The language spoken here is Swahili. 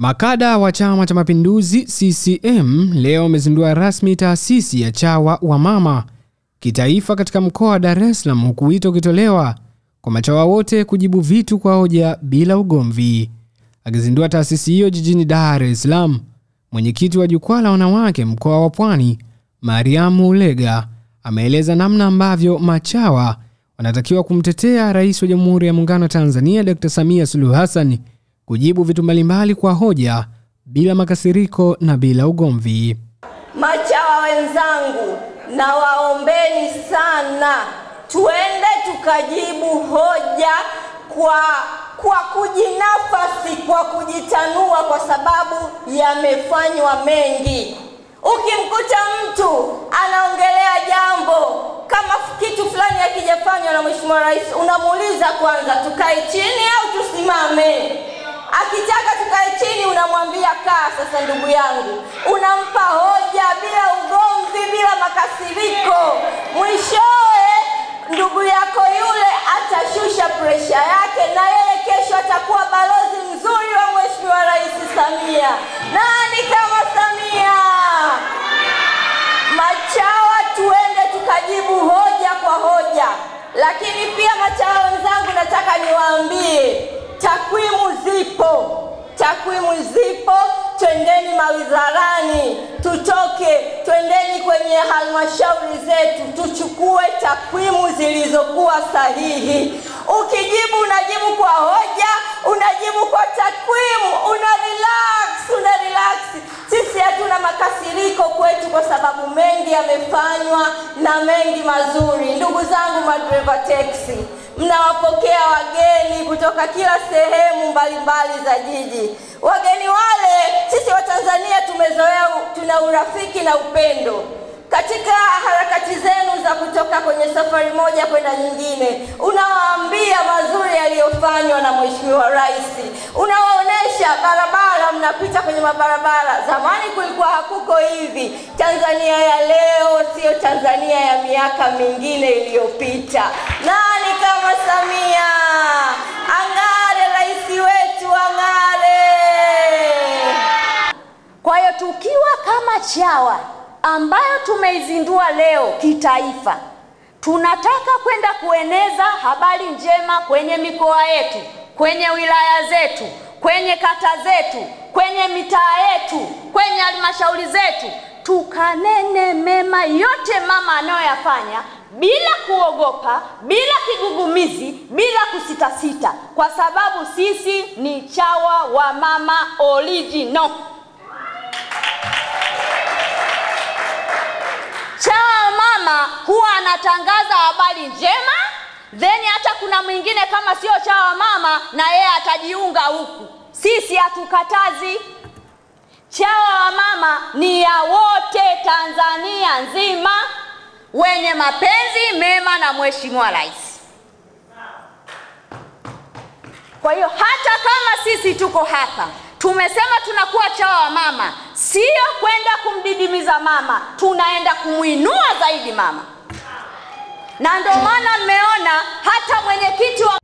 Makada wa Chama cha Mapinduzi CCM leo wamezindua rasmi taasisi ya Chawa wa Mama kitaifa katika mkoa wa Dar es Salaam, huku wito ukitolewa kwa machawa wote kujibu vitu kwa hoja bila ugomvi. Akizindua taasisi hiyo jijini Dar es Salaam, mwenyekiti wa jukwaa la wanawake mkoa wa Pwani, Mariamu Ulega, ameeleza namna ambavyo machawa wanatakiwa kumtetea Rais wa Jamhuri ya Muungano wa Tanzania Dr. Samia Suluhu Hassan kujibu vitu mbalimbali kwa hoja bila makasiriko na bila ugomvi. Machawa wenzangu, na waombeni sana tuende tukajibu hoja kwa kwa kujinafasi, kwa kujitanua, kwa sababu yamefanywa mengi. Ukimkuta mtu anaongelea jambo kama kitu fulani hakijafanywa na Mheshimiwa Rais, unamuuliza kwanza, tukae chini au tusimame? Akitaka tukae chini, unamwambia kaa. Sasa ndugu yangu, unampa hoja bila ugomvi, bila makasiriko. Mwishowe ndugu yako yule atashusha presha yake, na yeye kesho atakuwa balozi mzuri wa Mheshimiwa Rais Samia. Nani kama Samia? Machawa, tuende tukajibu hoja kwa hoja. Lakini pia machawa wenzangu, nataka niwaambie takwimu zipo, takwimu zipo. Twendeni mawizarani, tutoke, twendeni kwenye halmashauri zetu, tuchukue takwimu zilizokuwa sahihi. Ukijibu unajibu kwa hoja, unajibu kwa takwimu, una relax, una relax. Sisi hatuna makasiriko kwetu, kwa sababu mengi yamefanywa na mengi mazuri. Ndugu zangu madereva teksi, mnawapokea wageni kutoka kila sehemu mbalimbali za jiji. Wageni wale, sisi Watanzania tumezoea, tuna urafiki na upendo. Katika harakati zenu za kutoka kwenye safari moja kwenda nyingine, unawaambia mazuri yaliyofanywa na Mheshimiwa Rais, unawaonesha barabara, mnapita kwenye mabarabara. Zamani kulikuwa hakuko hivi. Tanzania ya leo siyo Tanzania ya miaka mingine iliyopita. Kama Samia? Ang'are rais wetu, ang'are! Kwa hiyo tukiwa kama Chawa ambayo tumeizindua leo kitaifa, tunataka kwenda kueneza habari njema kwenye mikoa yetu, kwenye wilaya zetu, kwenye kata zetu, kwenye mitaa yetu, kwenye halmashauri zetu, tukanene mema yote mama anayoyafanya bila kuogopa, bila kigugumizi, bila kusitasita, kwa sababu sisi ni Chawa wa Mama original. Chawa mama huwa anatangaza habari njema, then hata kuna mwingine kama sio chawa mama na yeye atajiunga huku. Sisi hatukatazi. Chawa wa mama ni ya wote Tanzania nzima wenye mapenzi mema na Mheshimiwa Rais. Kwa hiyo hata kama sisi tuko hapa tumesema tunakuwa chawa wa mama, sio kwenda kumdidimiza mama, tunaenda kumwinua zaidi mama, na ndio maana mmeona hata mwenyekiti wa